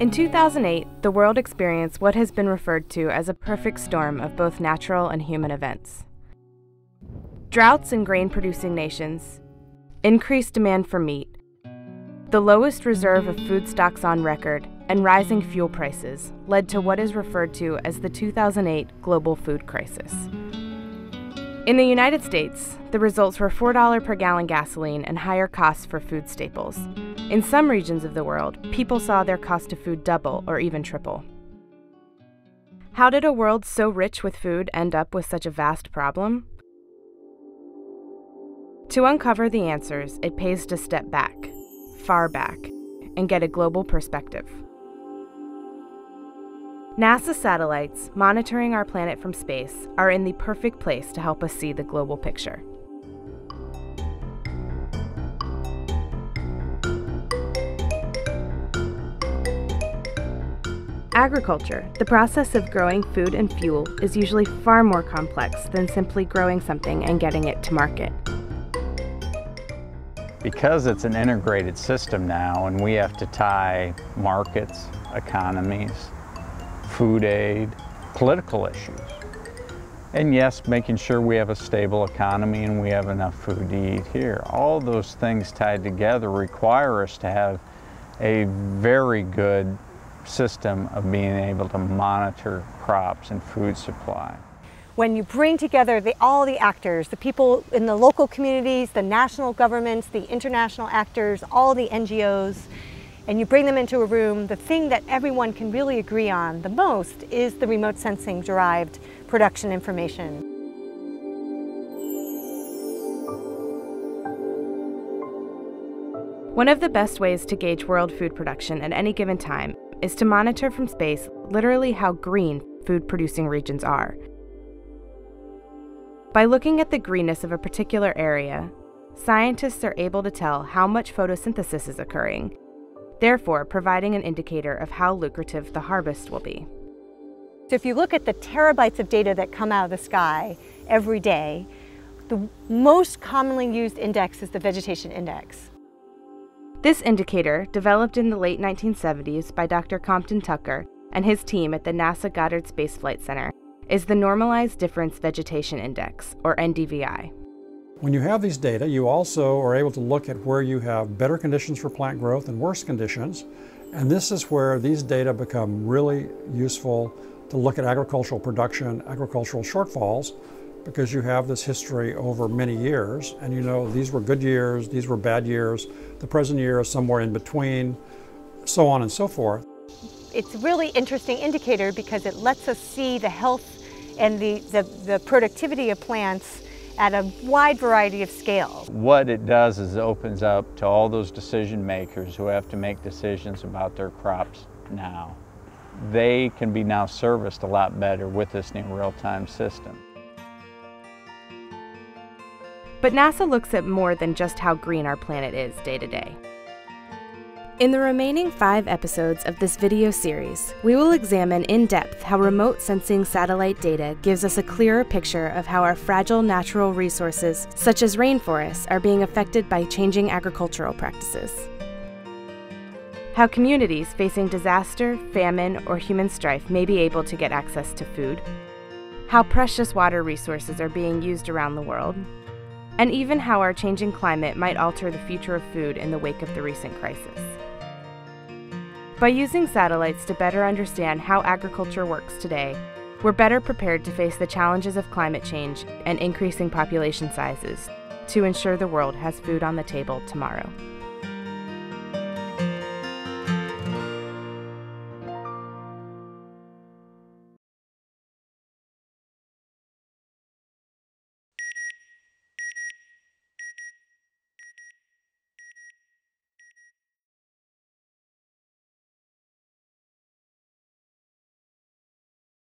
In 2008, the world experienced what has been referred to as a perfect storm of both natural and human events. Droughts in grain producing nations, increased demand for meat, the lowest reserve of food stocks on record, and rising fuel prices led to what is referred to as the 2008 global food crisis. In the United States, the results were $4 per gallon gasoline and higher costs for food staples. In some regions of the world, people saw their cost of food double or even triple. How did a world so rich with food end up with such a vast problem? To uncover the answers, it pays to step back, far back, and get a global perspective. NASA satellites monitoring our planet from space are in the perfect place to help us see the global picture. Agriculture, the process of growing food and fuel, is usually far more complex than simply growing something and getting it to market. Because it's an integrated system now and we have to tie markets, economies, food aid, political issues. And yes, making sure we have a stable economy and we have enough food to eat here. All those things tied together require us to have a very good system of being able to monitor crops and food supply. When you bring together the, all the actors, the people in the local communities, the national governments, the international actors, all the NGOs, and you bring them into a room, the thing that everyone can really agree on the most is the remote sensing derived production information. One of the best ways to gauge world food production at any given time is to monitor from space literally how green food producing regions are. By looking at the greenness of a particular area, scientists are able to tell how much photosynthesis is occurring therefore providing an indicator of how lucrative the harvest will be. So if you look at the terabytes of data that come out of the sky every day, the most commonly used index is the vegetation index. This indicator, developed in the late 1970s by Dr. Compton Tucker and his team at the NASA Goddard Space Flight Center, is the Normalized Difference Vegetation Index, or NDVI. When you have these data, you also are able to look at where you have better conditions for plant growth and worse conditions. And this is where these data become really useful to look at agricultural production, agricultural shortfalls, because you have this history over many years. And you know, these were good years, these were bad years, the present year is somewhere in between, so on and so forth. It's a really interesting indicator because it lets us see the health and the, the, the productivity of plants at a wide variety of scales. What it does is it opens up to all those decision makers who have to make decisions about their crops now. They can be now serviced a lot better with this new real-time system. But NASA looks at more than just how green our planet is day to day. In the remaining five episodes of this video series, we will examine in depth how remote sensing satellite data gives us a clearer picture of how our fragile natural resources, such as rainforests, are being affected by changing agricultural practices. How communities facing disaster, famine, or human strife may be able to get access to food. How precious water resources are being used around the world. And even how our changing climate might alter the future of food in the wake of the recent crisis. By using satellites to better understand how agriculture works today, we're better prepared to face the challenges of climate change and increasing population sizes to ensure the world has food on the table tomorrow.